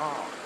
God.